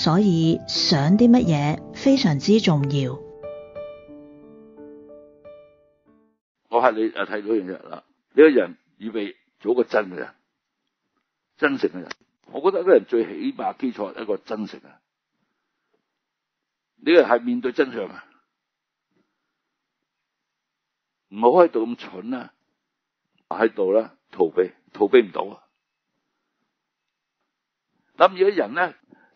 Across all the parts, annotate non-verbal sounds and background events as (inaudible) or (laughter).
所以想啲乜嘢非常之重要。我係你诶睇到样嘢啦，呢個人預備做一個真嘅人，真誠嘅人。我覺得一個人最起碼基礎係一個真誠啊！呢個人係面對真相啊，唔好喺度咁蠢啊，喺度啦逃避，逃避唔到啊！諗住啲人咧，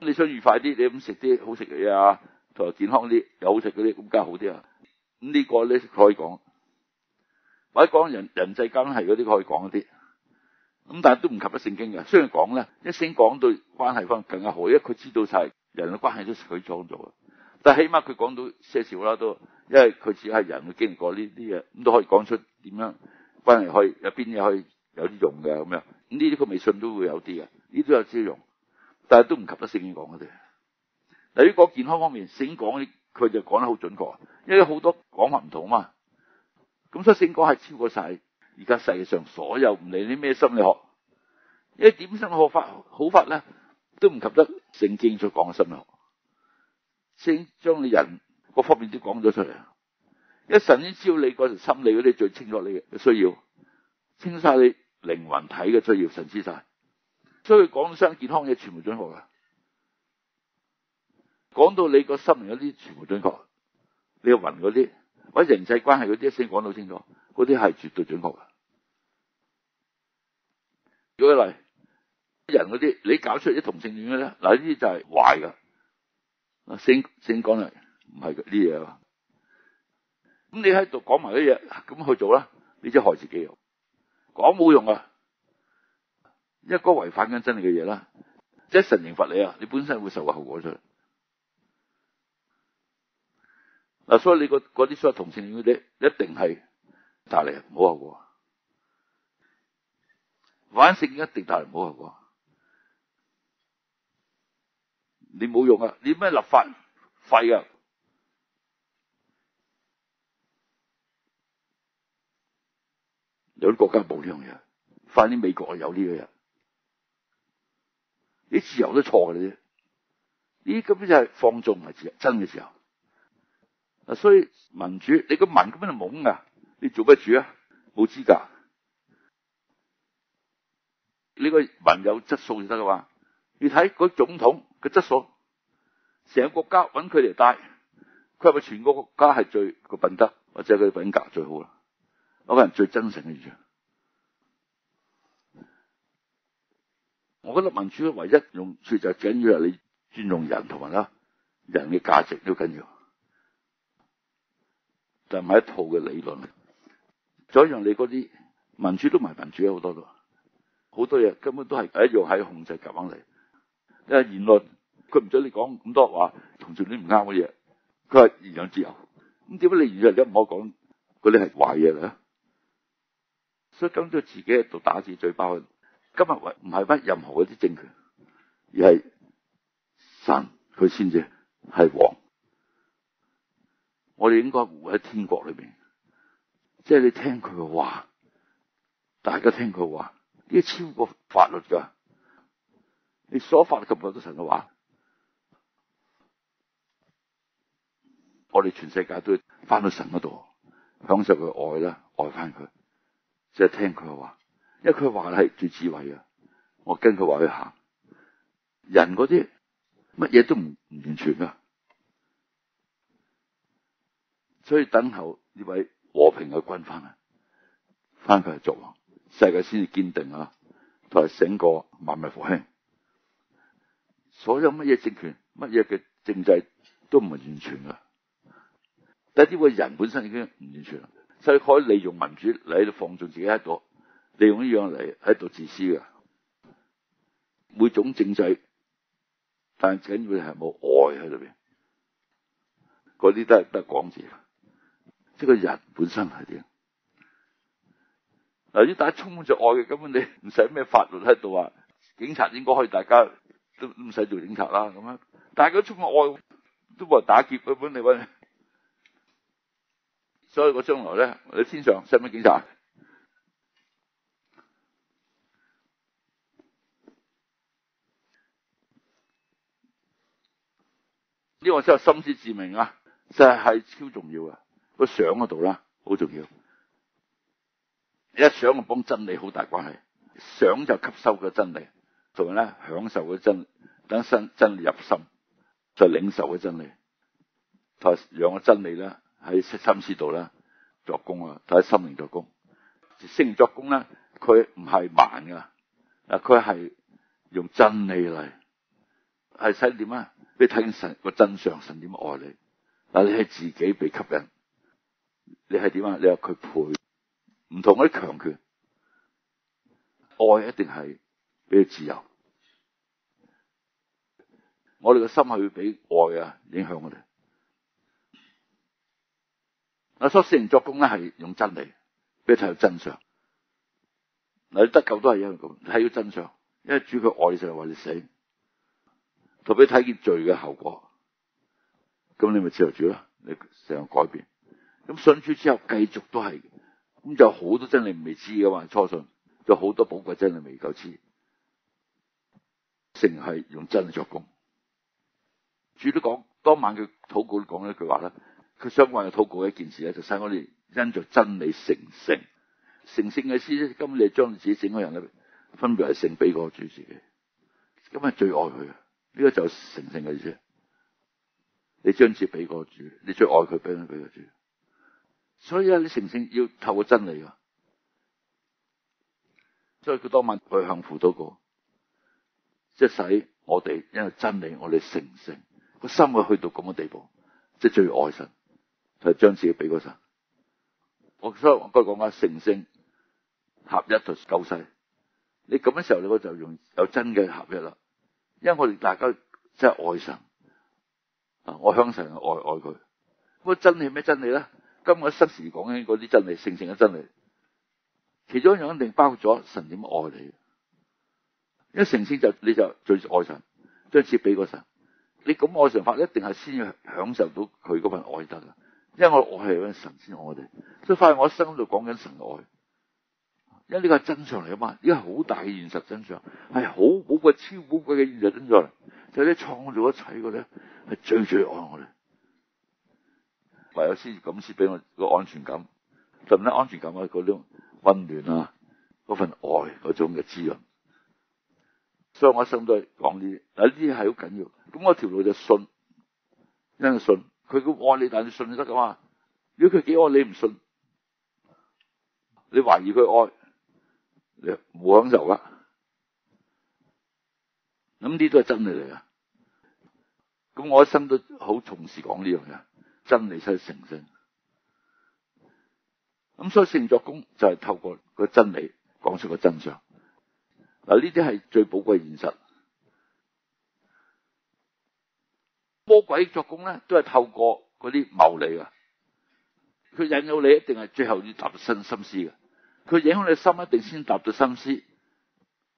你想愉快啲，你咁食啲好食嘅嘢啊，同埋健康啲，又好食嗰啲，咁梗係好啲啊。咁呢個咧可以講。或者講人人際關係嗰啲可以講一啲，咁但係都唔及得聖經嘅。雖然講咧，一聖講到關係方更加好，因為佢知道晒人嘅關係都係佢創造嘅。但係起碼佢講到些少啦，都因為佢只係人會經歷過呢啲嘢，咁都可以講出點樣關係可以有邊嘢可以有啲用嘅咁樣。咁呢啲佢微信都會有啲嘅，呢啲都有啲用，但係都唔及得聖經講嗰啲。嗱，如果健康方面，聖經講佢就講得好準確，因為好多講法唔同啊嘛。咁所以聖講係超過晒而家世界上所有唔理啲咩心理學，因為點心理學法好法咧，都唔及得聖經所講嘅心理學。聖將你人各方面都講咗出嚟，因為神先知道你嗰條心理嗰啲最清楚你嘅需要，清晒你靈魂體嘅需要，神知晒。所以講到身健康嘢全部準確㗎，講到你個心嗰啲全部準確，你個魂嗰啲。或者人際關係嗰啲先講到清楚，嗰啲係絕對準確嘅。舉個例，人嗰啲你搞出啲同性戀嘅咧，嗱呢啲就係壞噶。啊，先先講嚟，唔係啲嘢。咁你喺度講埋啲嘢，咁去做啦，你即係害自己。講冇用啊，一個違反緊真理嘅嘢啦，即系神刑罰你啊，你本身會受個後果出嚟。嗱，所以你個嗰啲所謂同性戀嗰啲，一定係帶嚟唔好後果。玩性一定帶嚟唔好後果。你冇用啊！你咩立法廢啊？有啲國家冇呢樣嘢，反啲美國有呢個嘢。你自由都錯嘅啫，呢根本就係放縱唔係自由，真嘅自由。啊，所以民主，你個民根本就懵噶，你做乜主啊？冇資格。呢個民有質素就得嘅嘛？你睇嗰總統嘅質素，成個國家揾佢嚟帶，佢係咪全個國家係最個品德或者佢品格最好啦？嗰個人最真誠嘅嘢。我覺得民主唯一用處就紧要係你尊重人同埋啦，人嘅價值都緊要。就唔係一套嘅理論，再一樣你嗰啲民主都唔係民主，好多都好多嘢根本都係一样喺控制夹硬嚟。因為言論佢唔准你講咁多話，同住你唔啱嘅嘢，佢係言論自由。咁點解你言論一唔好講嗰啲係壞嘢咧？所以咁就自己喺度打自己嘴巴。今日唔系乜任何嗰啲政权，而系神佢先至系王。我哋应该活喺天国里边，即系你听佢嘅话，大家听佢嘅話，呢啲超过法律噶。你所法律及唔及神嘅话，我哋全世界都要翻到神嗰度，享受佢爱啦，爱翻佢，即系听佢嘅话，因為佢話係最智慧嘅，我跟佢話去行。人嗰啲乜嘢都唔唔完全噶，所以等候呢位和平嘅君翻嚟，翻佢嚟作王，世界先至堅定啊，同埋整個萬民復興。所有乜嘢政權、乜嘢嘅政制都唔系完全噶，但係呢個人本身已經唔完全啦，所以可以利用民主嚟喺度放纵自己喺度，利用呢樣嚟喺度自私嘅。每種政制，但係緊要係冇爱喺裏邊，嗰啲都係得講字，即係個人本身係點？嗱，如果大家充滿着爱嘅，根本你 (laughs) 唔使咩法律喺度啊，警察應該可以大家。都唔使做警察啦，咁樣大家充滿愛，都冇人打劫，根本你搵，所以我將來咧，你天上使唔使警察？我真係心思致命啊！真係係超重要啊！個想嗰度啦，好重要。一想就幫真理好大關係，想就吸收個真理。同埋咧，享受个真等真真理入心，就領受个真理，同埋讓個真理咧喺心思度咧作工啊，睇心靈作工。聖靈作工咧，佢唔係慢噶，嗱佢係用真理嚟，係使點啊？俾你睇見神個真相，神點愛你。嗱，你係自己被吸引，你係點啊？你话佢配唔同嗰啲強權，愛一定係。俾佢自由，我哋個心係會俾愛啊影響我哋。嗱，所以聖靈作工咧係用真理，俾你睇到真相。嗱，你得救都係一樣咁，睇到真相，因為主佢愛就係為你死，同俾睇見罪嘅後果。咁你咪接受主啦，你成日改變。咁信主之後繼續都係，咁就好多真理未知噶嘛，初信就好多寶貴真理未夠知。成係用真理作工，主都講當晚佢禱告講一句話咧，佢相關嘅禱告一件事咧，就使我哋因着真理成聖。成聖嘅意思咧，今你將自己整個人咧，分別係聖俾個主自己，咁係最愛佢啊，呢、這個就成聖嘅意思。你將自己俾個主，你最愛佢俾佢俾個主，所以啊，你成聖要透過真理噶，所以佢当晚去向父禱告。即係使我哋因為真理，我哋成聖個心會去到咁嘅地步，即係最愛神，就係將自己俾個神。我所以我該講下成聖合一就救世。你咁嘅時候，你就用有真嘅合一啦。因為我哋大家真係愛神啊，我向神愛愛佢。咁真理咩真理咧？今日失時講緊嗰啲真理，成聖嘅真理，其中一樣一定包括咗神點愛你。一成聖就你就最愛神，將賜俾個神。你咁愛神法，一定係先要享受到佢嗰份愛得噶。因為我愛係神先愛我哋，所以發現我心度講緊神愛。因為呢個係真相嚟啊嘛，呢個好大嘅現實真相，係好宝贵、超宝贵嘅現實真相。就係你創造一切嘅咧，係最最愛我哋。唯有先咁先俾我個安全感，就唔得安全感啊，嗰種溫暖啊，嗰份愛嗰種嘅滋潤。所以我一生都係講呢啲，嗱呢啲係好緊要。咁我條路就信，因為信佢咁愛你，但你信就得噶嘛。如果佢幾愛你唔信，你懷疑佢愛，你你冇享受噶。咁呢啲都係真理嚟噶。咁我一生都好重視講呢樣嘢，真理先係成聖。咁所以聖作工就係透過個真理講出個真相。嗱，呢啲係最寶貴現實。魔鬼作工咧，都係透過嗰啲謀利啊。佢引诱你，一定係最後要達到新心思嘅。佢影響你心，一定先達到心思，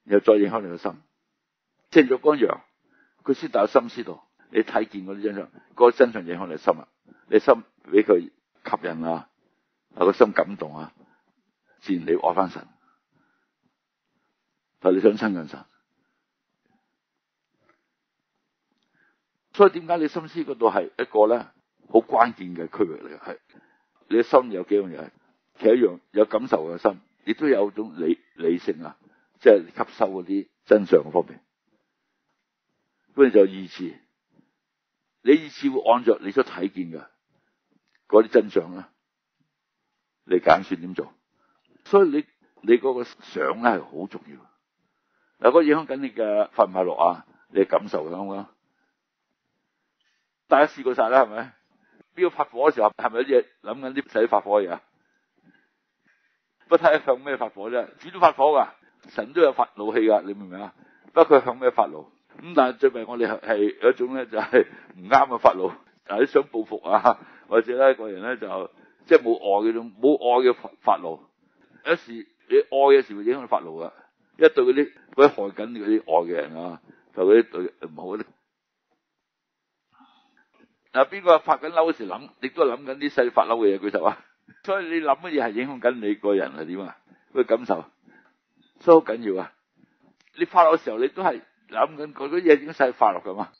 然後再影響你嘅心。正如嗰樣，佢先达到心思度，你睇見嗰啲真相，嗰個真相影響你嘅心啊。你心俾佢吸引啊，啊個心感動啊，自然你愛翻神，但你想親近神，所以點解你心思嗰度係一個咧好關鍵嘅區域嚟嘅？係你心有幾樣嘢，其實一樣有感受嘅心，亦都有種理理性啊，即係吸收嗰啲真相嘅方面。咁你就意志，你意志會按着你所睇見嘅嗰啲真相啦，你揀選點做。所以你你嗰個想咧係好重要，嗱，嗰影響緊你嘅快唔快樂啊，你感受咁樣。大家試過晒啦，係咪？邊個發火嘅時候，係咪有啲嘢諗緊啲使發火嘅嘢？不睇下向咩發火啫？主都發火噶，神都有發怒氣噶，你明唔明啊？不過佢向咩發怒？咁但係最尾我哋係係有一種咧就係唔啱嘅發怒，啊你想報復啊，或者咧個人咧就即係冇愛嗰種冇愛嘅發怒。有時你愛嘅時會影響你發怒噶，一對嗰啲嗰啲害緊嗰啲愛嘅人啊，就嗰啲對唔好啲。嗱，邊個發緊嬲嘅時諗，亦都係諗緊啲細發嬲嘅嘢，舉手啊！所以你諗乜嘢係影響緊你個人係點啊？個感受，所以好緊要啊！你發落嘅時候，你都係。諗緊嗰啲嘢点使快樂噶嘛？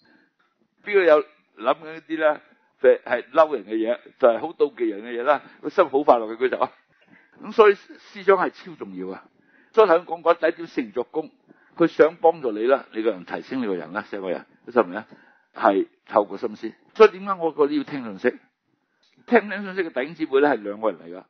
邊個有諗緊一啲咧？係嬲人嘅嘢，就係好妒忌人嘅嘢啦。個心好快乐嘅佢就啊，咁所以思想係超重要啊！所以頭先講過第一點成作工，佢想幫助你啦，你個人提升你個人啦，成个人，你明唔明啊？係透過心思。所以點解我覺得要聽信息？聽聽信息嘅弟兄姊妹咧係兩個人嚟噶。